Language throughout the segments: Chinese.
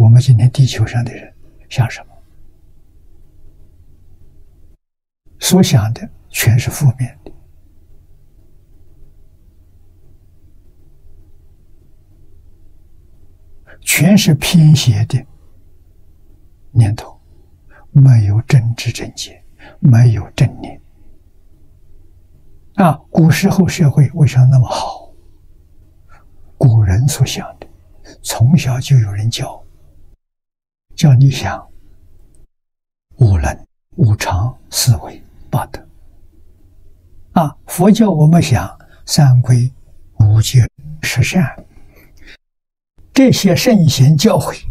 我们今天地球上的人想什么？所想的全是负面的，全是偏邪的念头，没有真知正见，没有正念。啊，古时候社会为什么那么好？古人所想的，从小就有人教，叫你想五伦、五常、四维。八德啊！佛教我们想三规五戒十善，这些圣贤教诲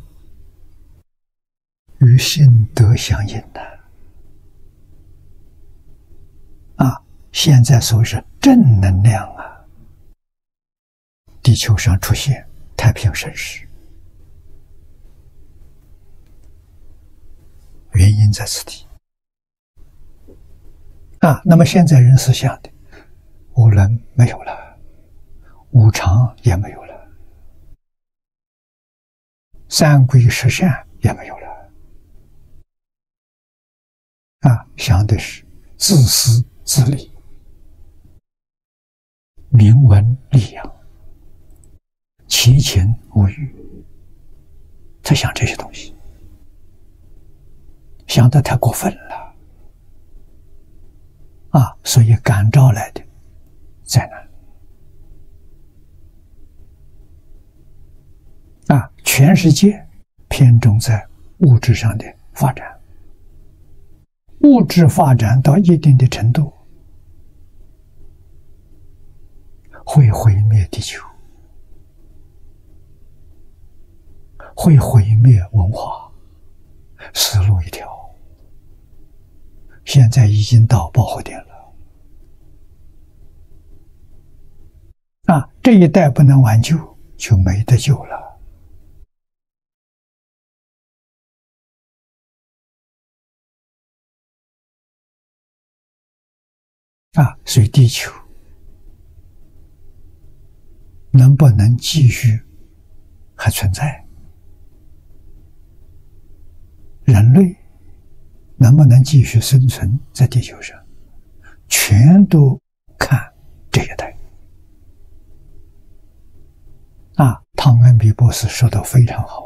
与心得相应的啊！现在说是正能量啊，地球上出现太平盛世，原因在此地。啊，那么现在人是想的，五伦没有了，五常也没有了，三规十善也没有了，啊，想的是自私自利、名闻利养、七情五欲，在想这些东西，想的太过分了。啊，所以感召来的灾难啊！全世界偏重在物质上的发展，物质发展到一定的程度，会毁灭地球，会毁灭文化，死路一条。现在已经到爆火点了，啊，这一代不能挽救，就没得救了，啊，所以地球能不能继续还存在？人类？能不能继续生存在地球上，全都看这一代。啊，汤恩比博士说的非常好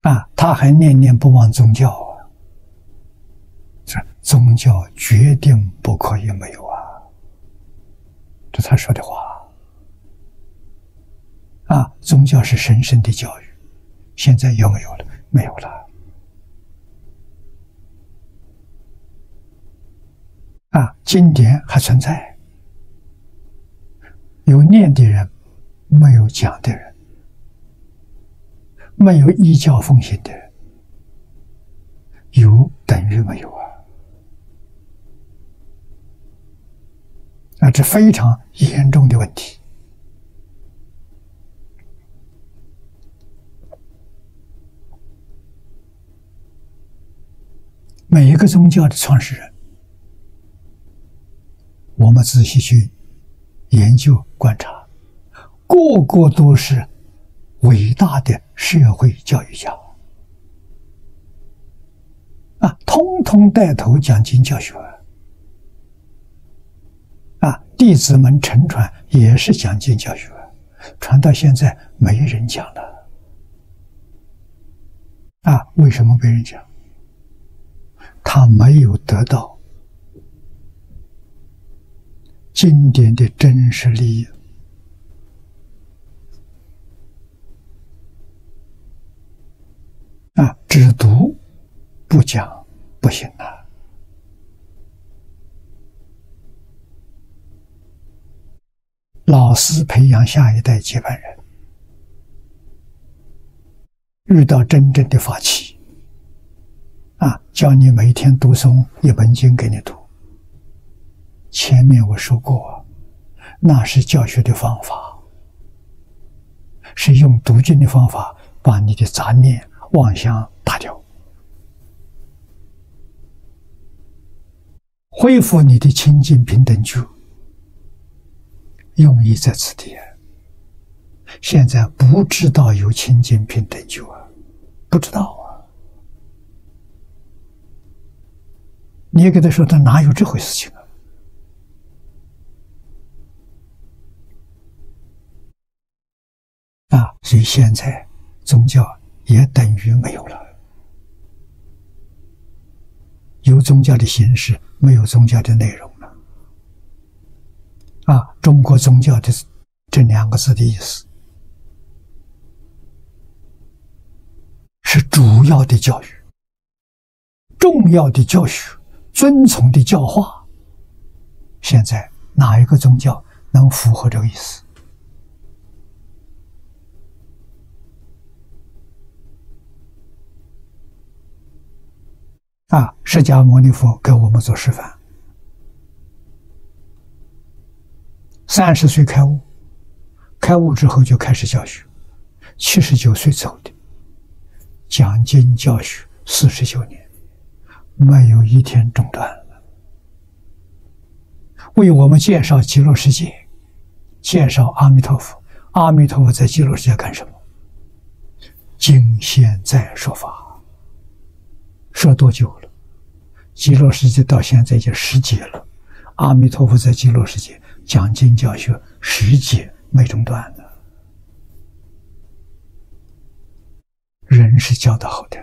啊！啊，他还念念不忘宗教啊，这宗教决定不可以没有啊，这他说的话。啊，宗教是神圣的教育，现在有没有了？没有了。啊，经典还存在，有念的人，没有讲的人，没有依教奉行的人，有等于没有啊？啊，这非常严重的问题。个宗教的创始人，我们仔细去研究观察，个个都是伟大的社会教育家。啊，通通带头讲经教学。啊，弟子们乘船也是讲经教学，传到现在没人讲了。啊，为什么没人讲？没有得到经典的真实利益啊，只读不讲不行啊！老师培养下一代接班人，遇到真正的法器。啊，叫你每天读诵一本经给你读。前面我说过，那是教学的方法，是用读经的方法把你的杂念、妄想打掉，恢复你的清净平等觉，用意在此地。现在不知道有清净平等觉啊，不知道啊。你给他说，他哪有这回事情啊？啊，所以现在宗教也等于没有了，有宗教的形式，没有宗教的内容了。啊，中国宗教的这两个字的意思，是主要的教育、重要的教学、遵从的教化。现在哪一个宗教能符合这个意思？啊！释迦牟尼佛给我们做示范。三十岁开悟，开悟之后就开始教学，七十九岁走的，讲经教学四十九年，没有一天中断了。为我们介绍极乐世界，介绍阿弥陀佛。阿弥陀佛在极乐世界干什么？今现在说法。说多久了？极乐世界到现在已经十劫了。阿弥陀佛在极乐世界讲经教学十劫没中断的，人是教的好的，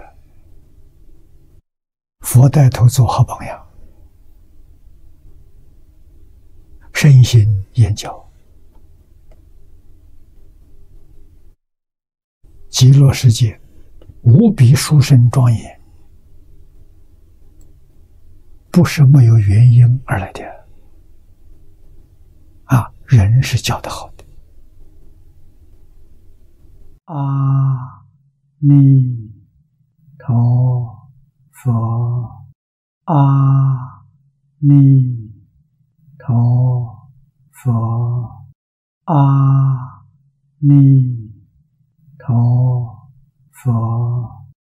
佛带头做好榜样，身心研教，极乐世界无比殊胜庄严。不是没有原因而来的，啊，人是教的好的。阿弥陀佛，阿弥陀佛，阿。